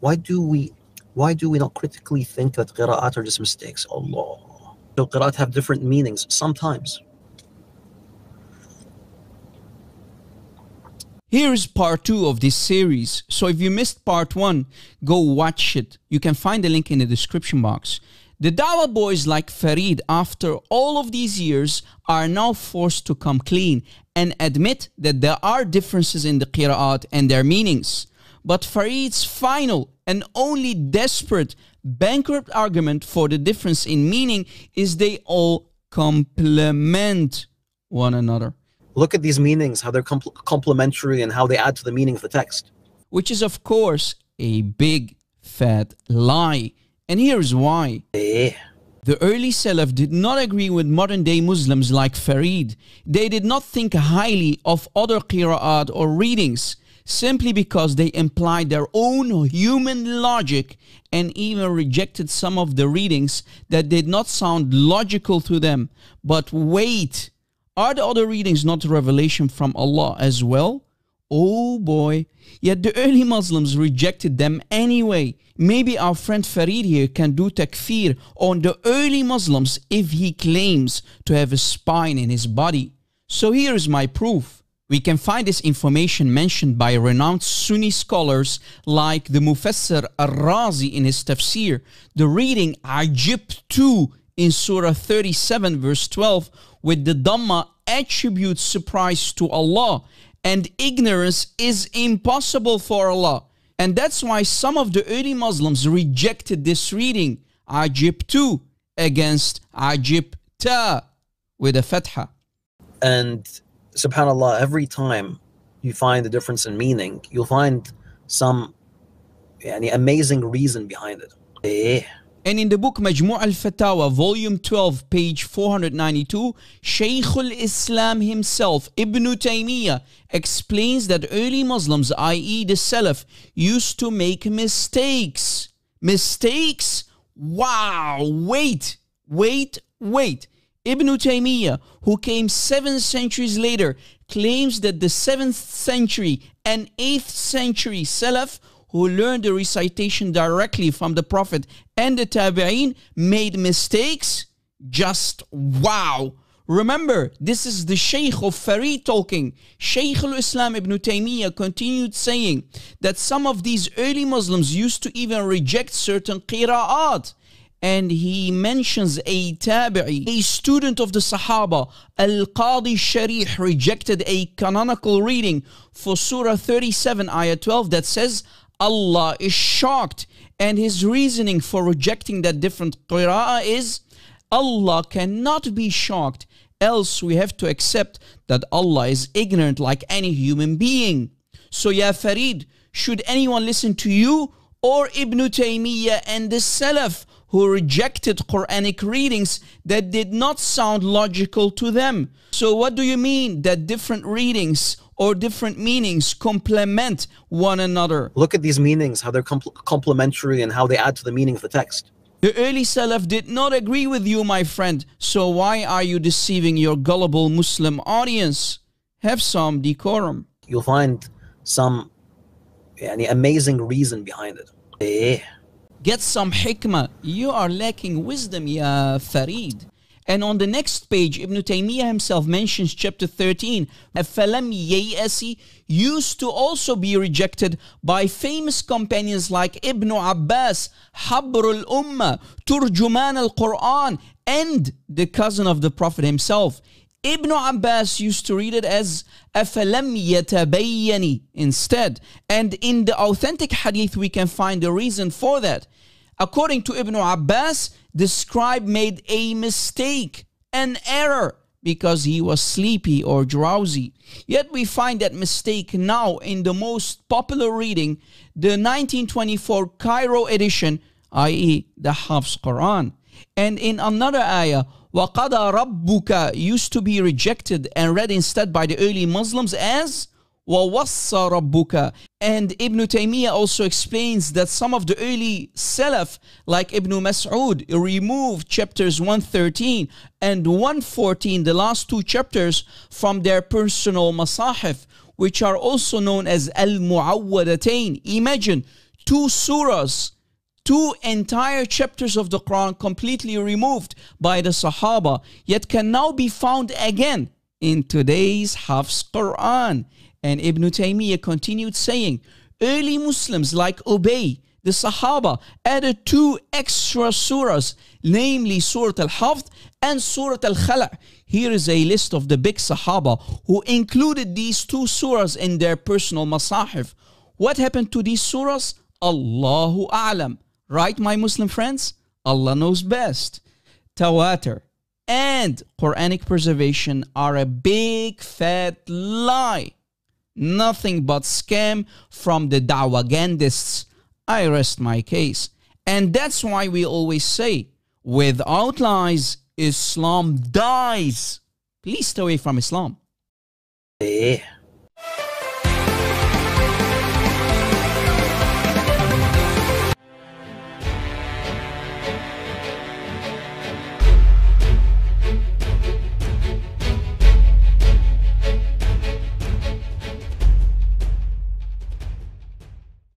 Why do we why do we not critically think that qira'at are just mistakes? Allah. So qira'at have different meanings sometimes. Here is part two of this series. So if you missed part one, go watch it. You can find the link in the description box. The Dawah boys like Farid, after all of these years, are now forced to come clean and admit that there are differences in the qira'at and their meanings. But Farid's final and only desperate, bankrupt argument for the difference in meaning is they all complement one another look at these meanings, how they're compl- complementary and how they add to the meaning of the text. Which is, of course, a big fat lie. And here's why. Eh. The early Salaf did not agree with modern day Muslims like Farid. They did not think highly of other qira'at or readings simply because they implied their own human logic and even rejected some of the readings that did not sound logical to them. But wait, are the other readings not revelation from Allah as well? Oh boy. Yet the early Muslims rejected them anyway. Maybe our friend Farid here can do takfir on the early Muslims if he claims to have a spine in his body. So here is my proof. We can find this information mentioned by renowned Sunni scholars like the Mufassir al-Razi in his tafsir. The reading Ajibtu in Surah 37 verse 12 with the Dhamma attributes surprise to Allah and ignorance is impossible for Allah. And that's why some of the early Muslims rejected this reading, Ajibtu against Ajib Ta with a fatha. And subhanAllah, every time you find a difference in meaning, you'll find some yani, amazing reason behind it. Eh. And in the book Majmu' al-Fatawa, volume 12, page 492, Shaykh al-Islam himself, Ibn Taymiyyah, explains that early Muslims, i.e. the Salaf, used to make mistakes. Mistakes? Wow, wait, wait, wait. Ibn Taymiyyah, who came seven centuries later, claims that the 7th century and 8th century Salaf who learned the recitation directly from the Prophet and the Tabi'een made mistakes? Just wow. Remember, this is the Shaykh of Farid talking. Shaykh al-Islam ibn Taymiyyah continued saying that some of these early Muslims used to even reject certain qira'at. And he mentions a tabi'i, a student of the Sahaba, Al-Qadi Sharih rejected a canonical reading for Surah 37, Ayah 12 that says, Allah is shocked. And his reasoning for rejecting that different qira'ah is Allah cannot be shocked, else we have to accept that Allah is ignorant like any human being. So, Ya Farid, should anyone listen to you or Ibn Taymiyyah and the Salaf who rejected Quranic readings that did not sound logical to them? So, what do you mean that different readings or different meanings complement one another. Look at these meanings, how they're compl- complementary and how they add to the meaning of the text. The early Salaf did not agree with you, my friend, so why are you deceiving your gullible Muslim audience? Have some decorum. You'll find some amazing reason behind it. Eh. Get some hikmah. You are lacking wisdom, ya Farid. And on the next page, Ibn Taymiyyah himself mentions chapter 13, Falam Yayasi used to also be rejected by famous companions like Ibn Abbas, Habrul Ummah, Turjuman al-Quran, and the cousin of the Prophet himself. Ibn Abbas used to read it as أَفَلَمْ يَتَبَيَّنِ instead. And in the authentic hadith, we can find the reason for that. According to Ibn Abbas, the scribe made a mistake, an error, because he was sleepy or drowsy. Yet we find that mistake now in the most popular reading, the 1924 Cairo edition, i.e., the Hafs Quran. And in another ayah, وَقَضَى رَبُّكَ used to be rejected and read instead by the early Muslims as وَوَصَّى رَبُّكَ And Ibn Taymiyyah also explains that some of the early Salaf, like Ibn Mas'ud, removed chapters 113 and 114, the last two chapters, from their personal masahif, which are also known as Al-Mu'awwadatain. Imagine two surahs, two entire chapters of the Quran completely removed by the Sahaba, yet can now be found again in today's Hafs Quran. And Ibn Taymiyyah continued saying, early Muslims like Ubay, the Sahaba, added two extra surahs, namely Surah Al-Hafd and Surah Al-Khala'. Here is a list of the big Sahaba who included these two surahs in their personal masahif. What happened to these surahs? Allahu A'lam. Right, my Muslim friends? Allah knows best. Tawatur and Quranic preservation are a big fat lie. Nothing but scam from the Dawagandists. I rest my case. And that's why we always say, without lies, Islam dies. Please stay away from Islam. Yeah.